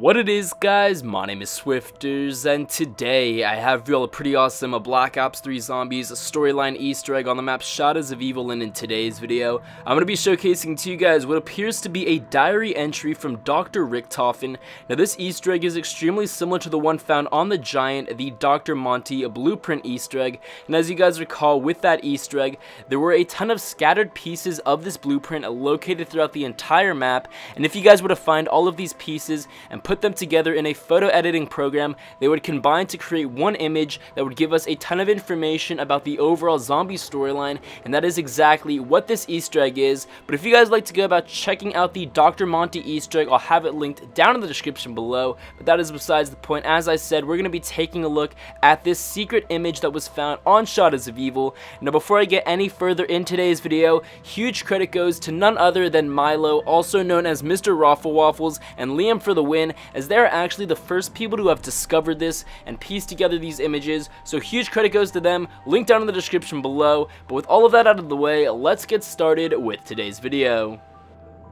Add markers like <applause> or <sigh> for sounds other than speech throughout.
What it is guys, my name is Swifterrs and today I have all a pretty awesome a Black Ops 3 Zombies storyline easter egg on the map Shadows of Evil and in today's video I'm going to be showcasing to you guys what appears to be a diary entry from Dr. Richtofen. Now this easter egg is extremely similar to the one found on the Giant, the Dr. Monty blueprint easter egg and as you guys recall with that easter egg there were a ton of scattered pieces of this blueprint located throughout the entire map and if you guys were to find all of these pieces and and put them together in a photo editing program, they would combine to create one image that would give us a ton of information about the overall zombie storyline, and that is exactly what this easter egg is. But if you guys like to go about checking out the Dr. Monty easter egg, I'll have it linked down in the description below, but that is besides the point. As I said, we're going to be taking a look at this secret image that was found on Shadows of Evil. Now before I get any further in today's video, huge credit goes to none other than Milo, also known as Mr. Roffle Waffles, and Liam for the win as they're actually the first people to have discovered this and pieced together these images, so huge credit goes to them, link down in the description below, but with all of that out of the way, let's get started with today's video.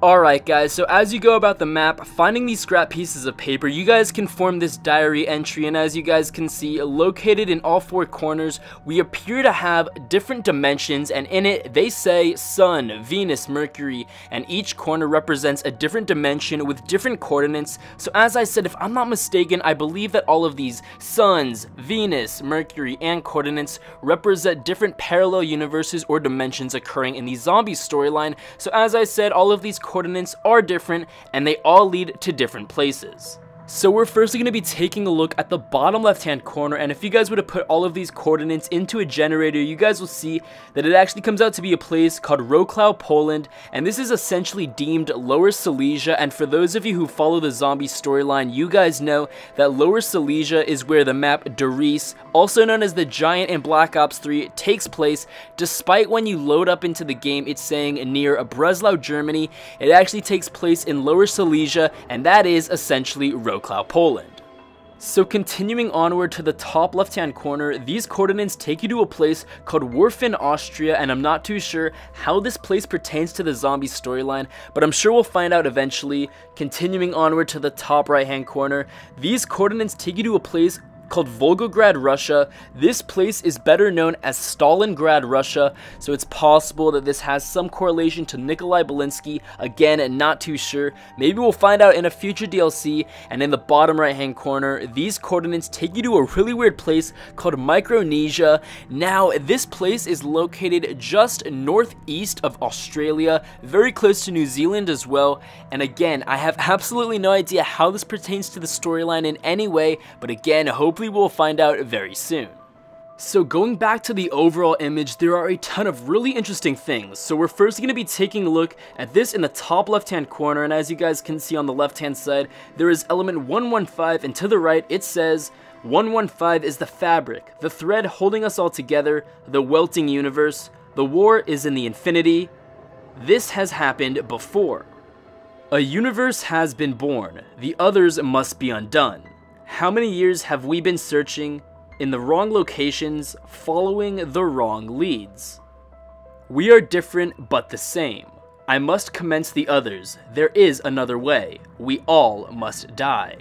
Alright guys, so as you go about the map, finding these scrap pieces of paper, you guys can form this diary entry and as you guys can see, located in all four corners, we appear to have different dimensions and in it, they say Sun, Venus, Mercury, and each corner represents a different dimension with different coordinates. So as I said, if I'm not mistaken, I believe that all of these Suns, Venus, Mercury, and coordinates represent different parallel universes or dimensions occurring in the zombie storyline. So as I said, all of these coordinates are different and they all lead to different places. So we're firstly going to be taking a look at the bottom left hand corner and if you guys were to put all of these coordinates into a generator you guys will see that it actually comes out to be a place called Wrocław, Poland and this is essentially deemed Lower Silesia and for those of you who follow the zombie storyline you guys know that Lower Silesia is where the map Der Riese, also known as the Giant in Black Ops 3 takes place despite when you load up into the game it's saying near Breslau, Germany, it actually takes place in Lower Silesia and that is essentially Wrocław. Wrocław, Poland. So continuing onward to the top left hand corner, these coordinates take you to a place called Werfen, Austria, and I'm not too sure how this place pertains to the zombie storyline, but I'm sure we'll find out eventually. Continuing onward to the top right hand corner, these coordinates take you to a place called Volgograd, Russia. This place is better known as Stalingrad, Russia, so it's possible that this has some correlation to Nikolai Belinsky. Again, not too sure. Maybe we'll find out in a future DLC, and in the bottom right hand corner, these coordinates take you to a really weird place called Micronesia. Now, this place is located just northeast of Australia, very close to New Zealand as well, and again, I have <laughs> absolutely no idea how this pertains to the storyline in any way, but again, hope we'll find out very soon. So going back to the overall image, there are a ton of really interesting things. So we're first going to be taking a look at this in the top left hand corner and as you guys can see on the left hand side, there is element 115 and to the right it says 115 is the fabric, the thread holding us all together, the welting universe, the war is in the infinity, this has happened before. A universe has been born, the others must be undone. How many years have we been searching in the wrong locations, following the wrong leads? We are different but the same. I must commence the others. There is another way. We all must die.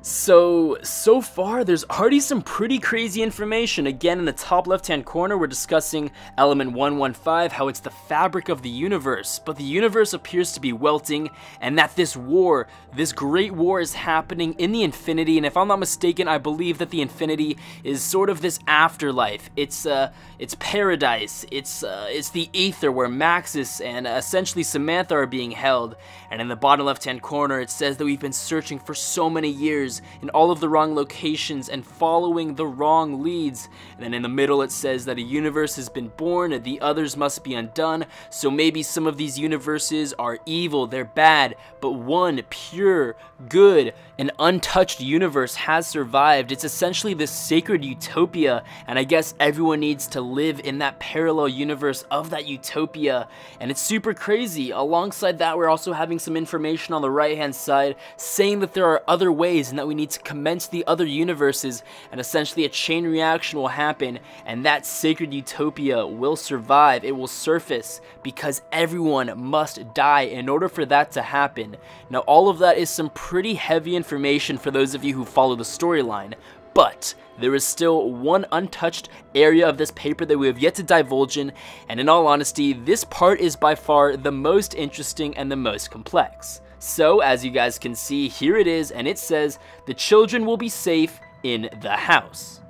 So, so far, there's already some pretty crazy information. Again, in the top left-hand corner, we're discussing element 115, how it's the fabric of the universe, but the universe appears to be welting, and that this war, this great war is happening in the infinity, and if I'm not mistaken, I believe that the infinity is sort of this afterlife. It's, uh, it's paradise, it's, uh, it's the ether where Maxis and uh, essentially Samantha are being held, and in the bottom left-hand corner, it says that we've been searching for so many years, in all of the wrong locations and following the wrong leads. And then in the middle it says that a universe has been born, the others must be undone. So maybe some of these universes are evil, they're bad, but one pure, good, and untouched universe has survived. It's essentially this sacred utopia, and I guess everyone needs to live in that parallel universe of that utopia, and it's super crazy. Alongside that, we're also having some information on the right hand side saying that there are other ways, that we need to commence the other universes, and essentially a chain reaction will happen, and that sacred utopia will survive. It will surface because everyone must die in order for that to happen. Now, all of that is some pretty heavy information for those of you who follow the storyline, but there is still one untouched area of this paper that we have yet to divulge in, and in all honesty, this part is by far the most interesting and the most complex. So, as you guys can see, here it is, and it says, the children will be safe in the house.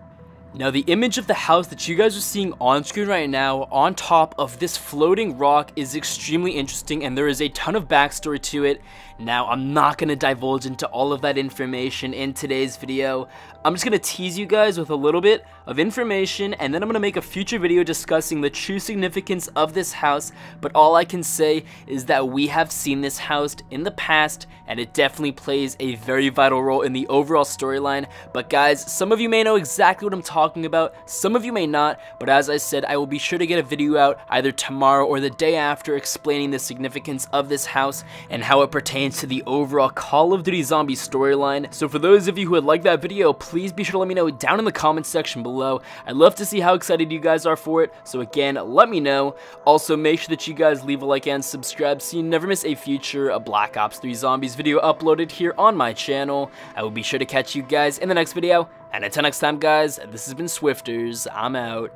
Now the image of the house that you guys are seeing on screen right now on top of this floating rock is extremely interesting and there is a ton of backstory to it. Now I'm not going to divulge into all of that information in today's video. I'm just going to tease you guys with a little bit of information and then I'm going to make a future video discussing the true significance of this house but all I can say is that we have seen this house in the past and it definitely plays a very vital role in the overall storyline but guys some of you may know exactly what I'm talking talking about. Some of you may not, but as I said, I will be sure to get a video out either tomorrow or the day after explaining the significance of this house and how it pertains to the overall Call of Duty Zombie storyline. So for those of you who would like that video, please be sure to let me know down in the comments section below. I'd love to see how excited you guys are for it, so again, let me know. Also, make sure that you guys leave a like and subscribe so you never miss a future a Black Ops 3 Zombies video uploaded here on my channel. I will be sure to catch you guys in the next video, and until next time, guys, this has been Swifterrs. I'm out.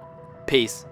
Peace.